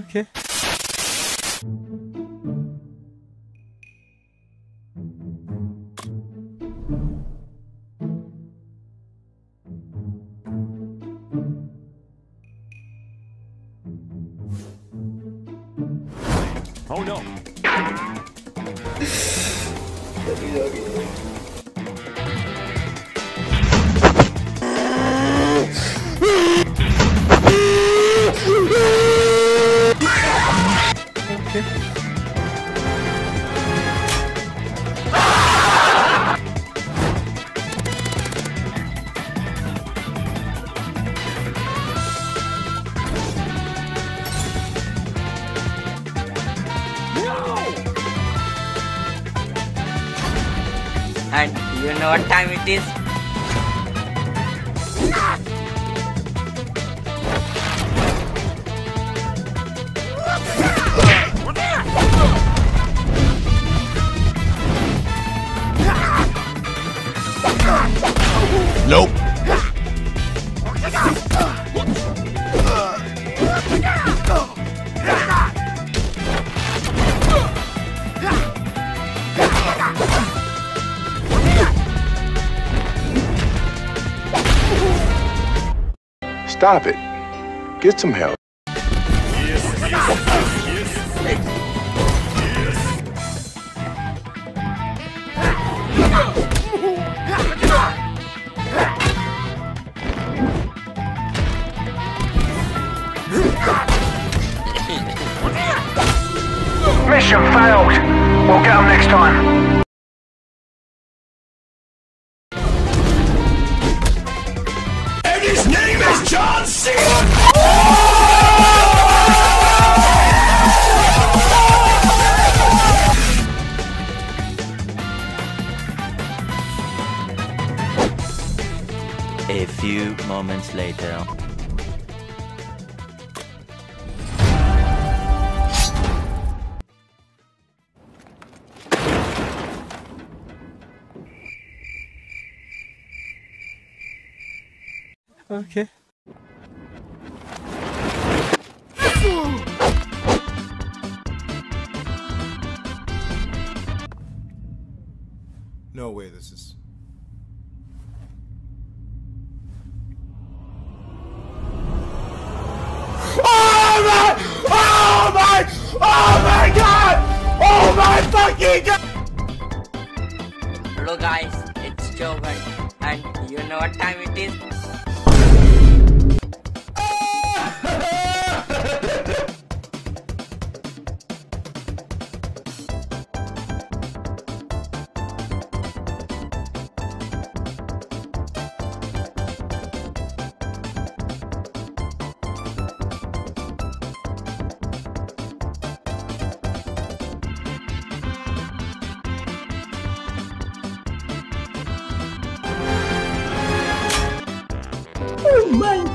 Okay. Oh no. Okay. Stop it. Get some help. Mission failed. We'll get them next time. Okay. No way this is. Oh my! Oh my! Oh my god! Oh my fucking god! Hello guys, it's Jovan. And you know what time it is? Man.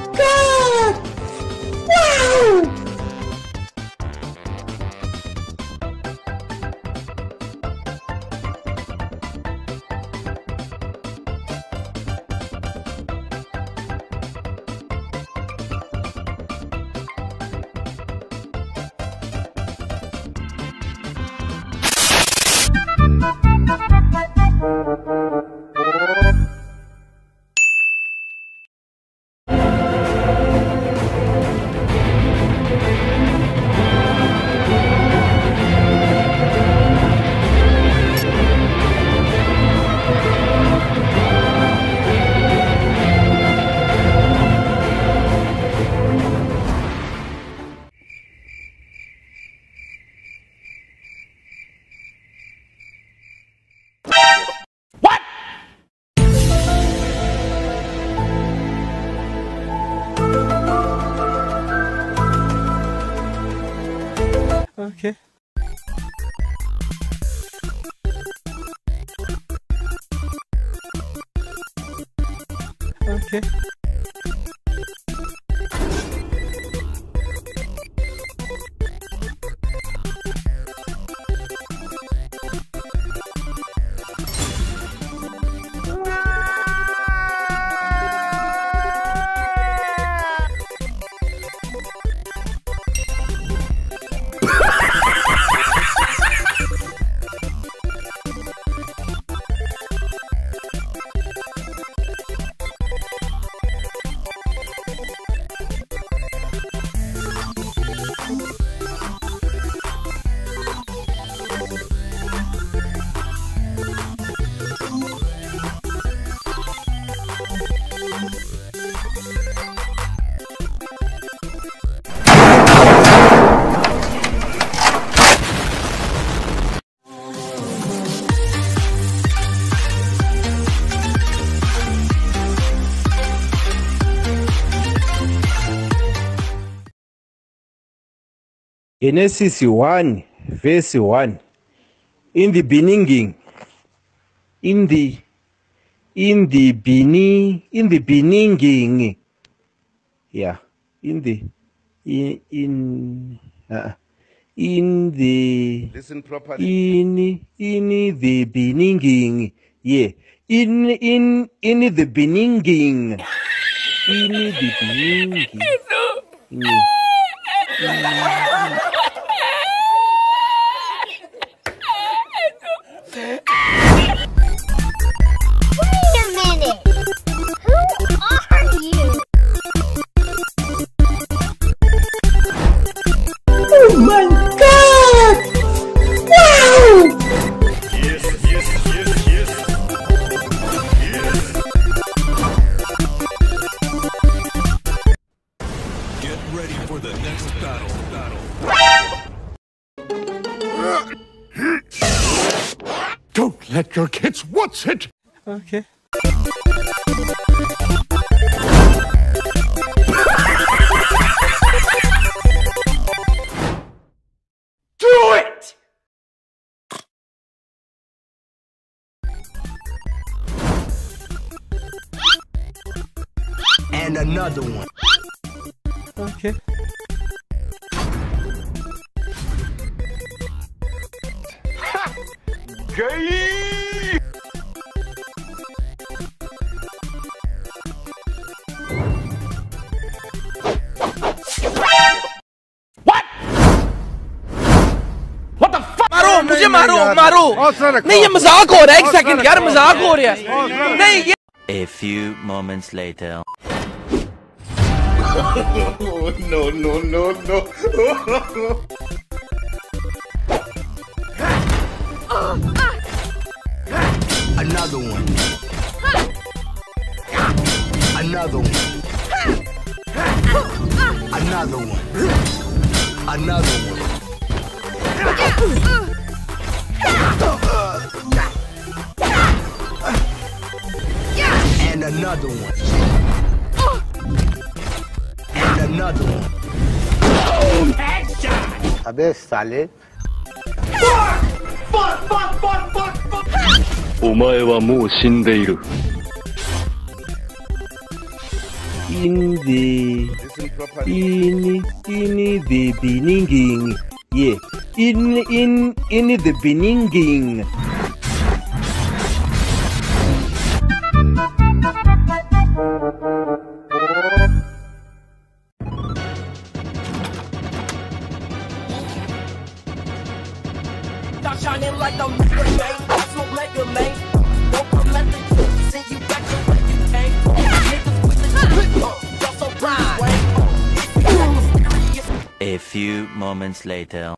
Okay. Okay. Genesis 1, verse 1. In the beginning, in the in the beginning, in the beginning, yeah, in the in in uh, in the Listen properly. in in the beginning, yeah, in in in the beginning, in the beginning. Yeah. Wait Okay. Do it! And another one. Okay. Gay! मारो मुझे मारो मारो नहीं ये मजाक हो रहा है एक सेकंड यार मजाक हो रहा है नहीं ये A few moments later. Oh, no, no, no, no. Another one. Another one. Another one. Another one. And another one. And another one. お前はもう死んでいる。 In the Listen properly. in in the beginning, yeah, in in in the beginning. Moments later.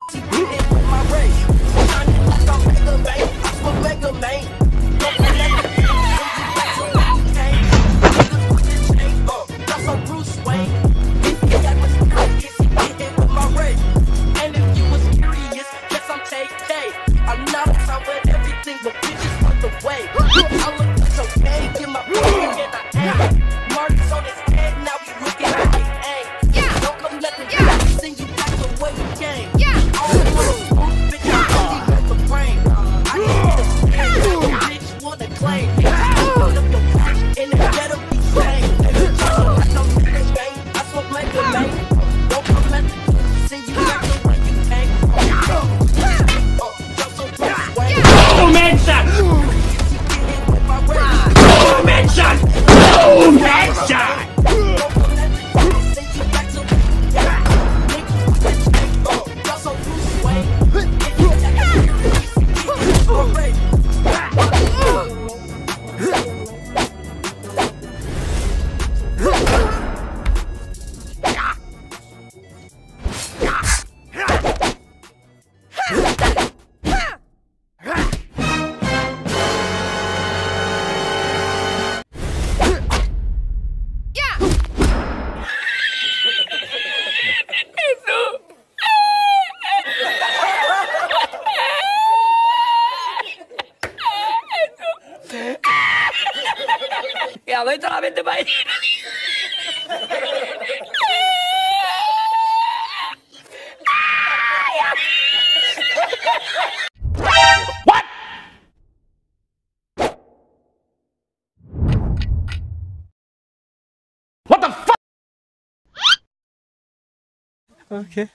Okay.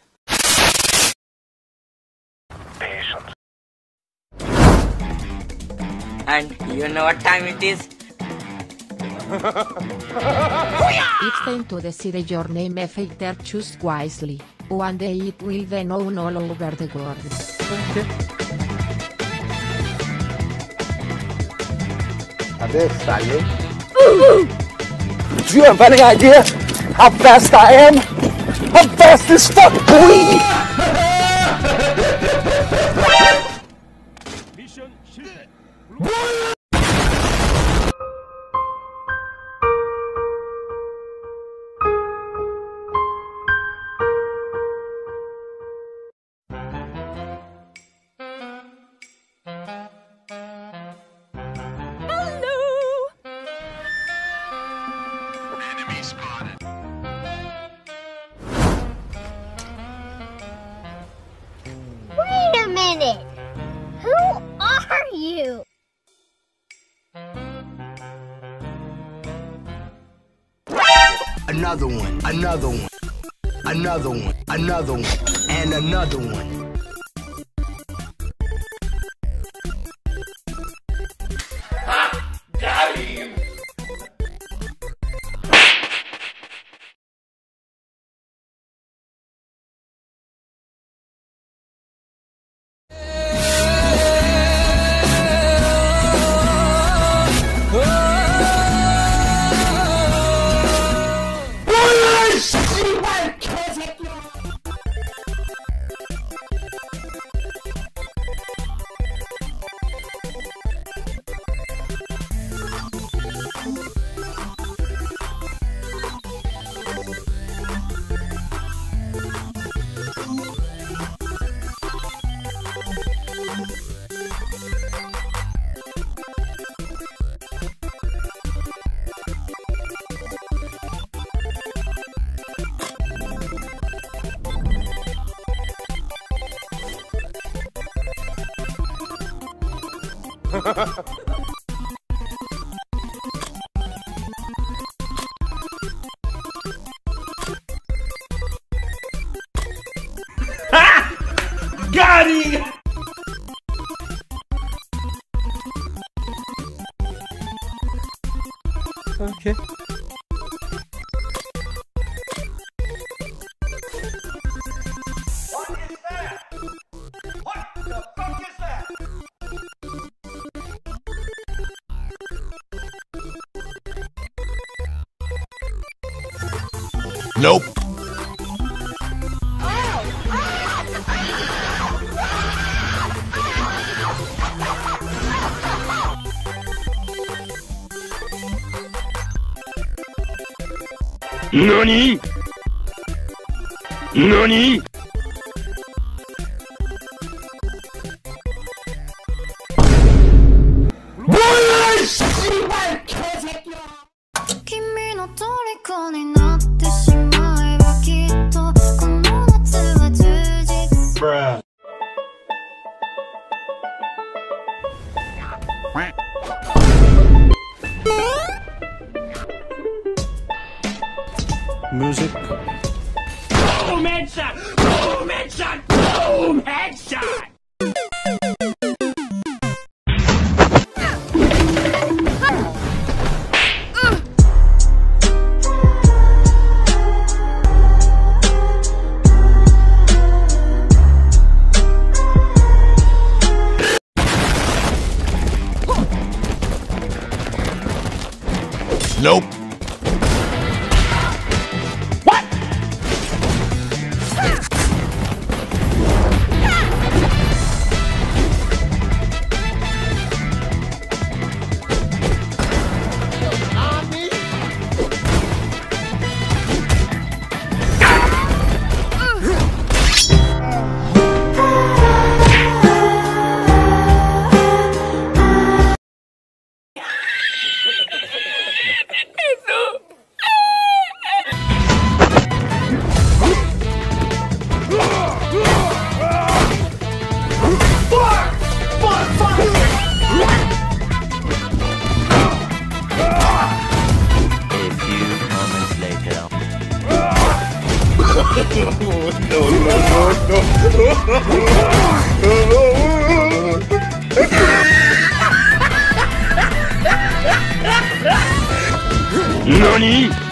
And you know what time it is? It's time to decide your name fighter choose wisely. One day it will be known all over the world. This, Sally. Do you have any idea how fast I am? I'm fast as fuck, boy! Another one, another one, another one, another one, and another one. 何？何？Nope. 何？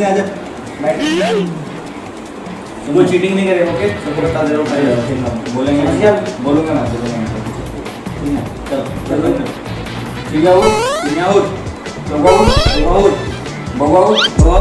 खेलते हैं आजा। बैठ cheating नहीं करेगा okay सबको बता दे रहा हूँ बोलेंगे ना? बोलूँगा ना बोलेंगे ठीक है चलो चलो। ठीक है उठ। ठीक है उठ। बगाओ बगाओ बगवा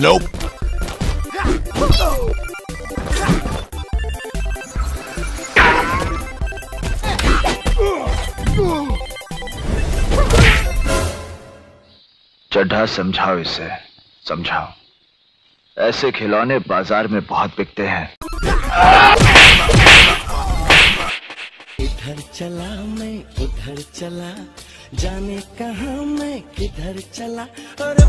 Nope. चड्ढा समझाओ इसे। समझाओ। ऐसे खिलौने बाज़ार में बहुत बिकते हैं। इधर चला मैं उधर चला। जाने कहा मैं किधर चला? और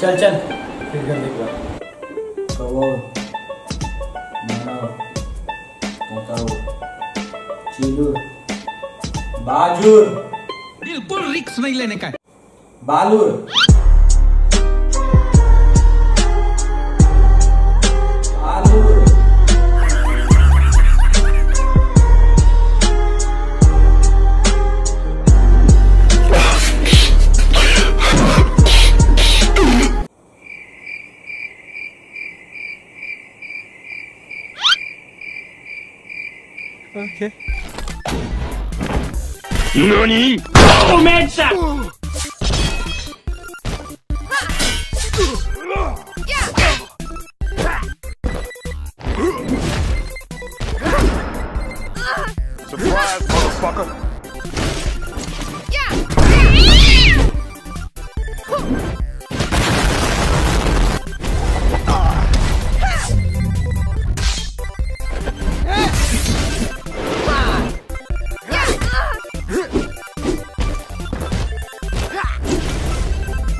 चल चल। फिर कर देख। मोताव चिलूर बाजूर। बिल्कुल रिक्स नहीं लेने का Balur. NANI? Boom headshot! Surprise,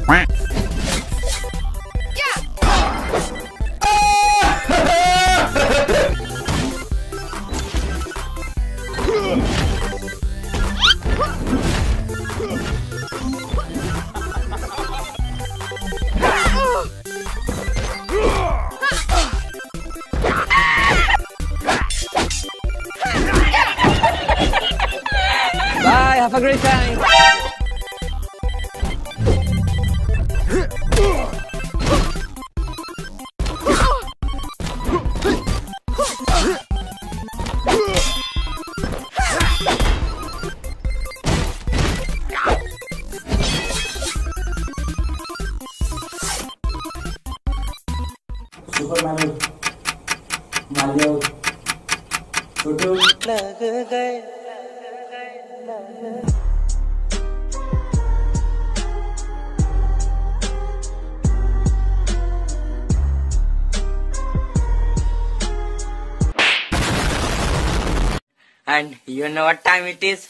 Bye, And you know what time it is?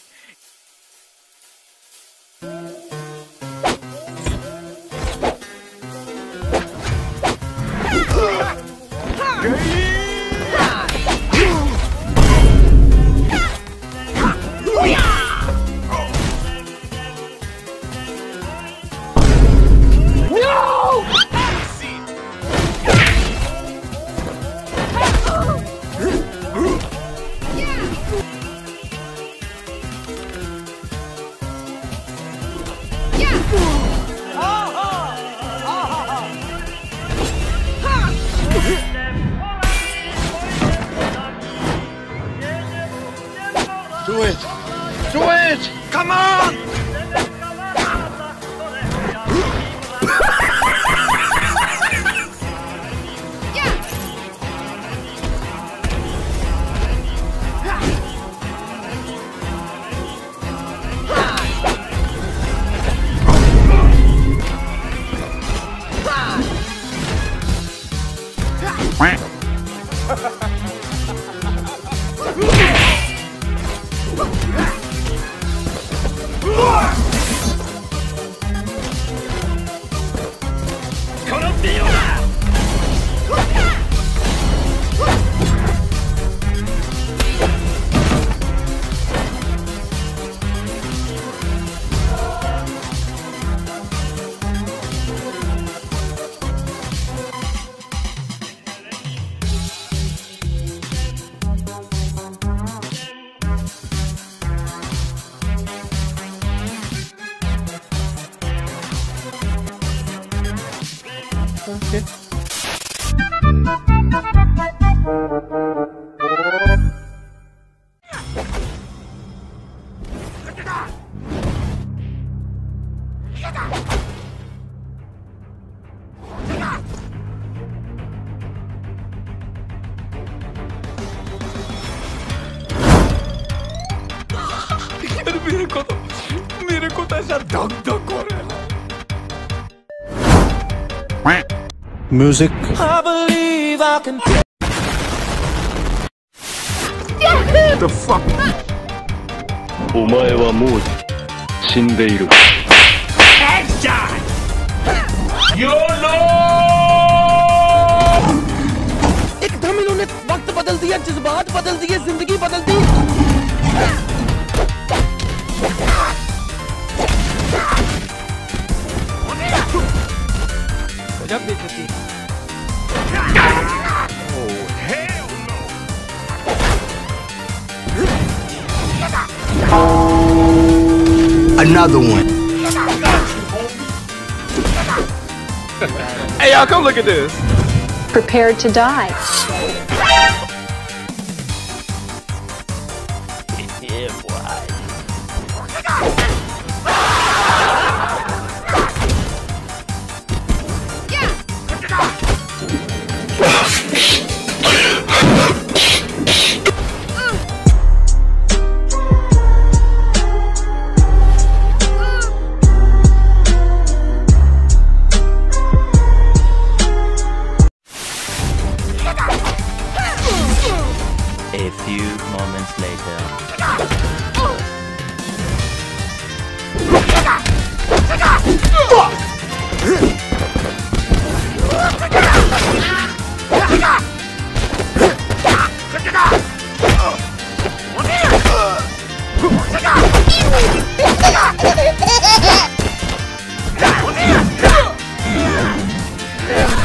music. I believe I can. Yahoo! The fuck? お前はもう死んでいる。Headshot! YOLO! एक दम इन्होंने वक्त बदल दिया, जज्बात बदल दिए, जिंदगी बदल दी। जब बेचती Another one. Hey, y'all, come look at this. Prepared to die.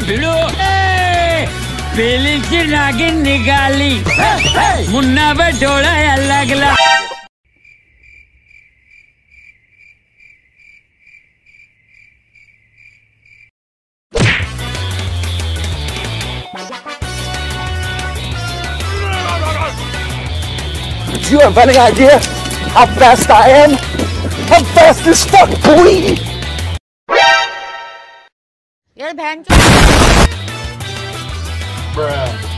भिड़ो पेली की नागिन निकाली मुन्ना पे डोला अलग ला Do you have any idea how fast I am? I'm fast as fuck, boy! Bruh.